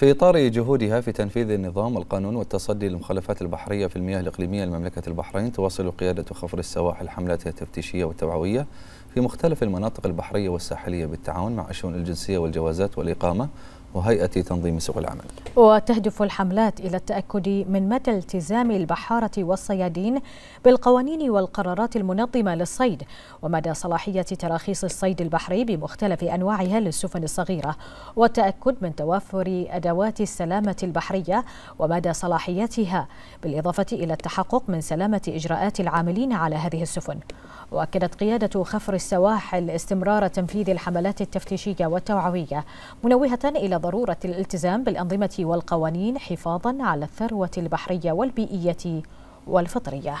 في إطار جهودها في تنفيذ النظام والقانون والتصدي للمخالفات البحرية في المياه الإقليمية لمملكة البحرين تواصل قيادة خفر السواحل حملاتها التفتيشية والتوعوية في مختلف المناطق البحرية والساحلية بالتعاون مع الشؤون الجنسية والجوازات والإقامة. وهيئة تنظيم سوق العمل. وتهدف الحملات إلى التأكد من مدى التزام البحارة والصيادين بالقوانين والقرارات المنظمة للصيد ومدى صلاحية تراخيص الصيد البحري بمختلف أنواعها للسفن الصغيرة والتأكد من توفر أدوات السلامة البحرية ومدى صلاحيتها بالإضافة إلى التحقق من سلامة إجراءات العاملين على هذه السفن. وأكدت قيادة خفر السواحل استمرار تنفيذ الحملات التفتيشية والتوعوية منوهة إلى ضرورة الالتزام بالأنظمة والقوانين حفاظا على الثروة البحرية والبيئية والفطرية.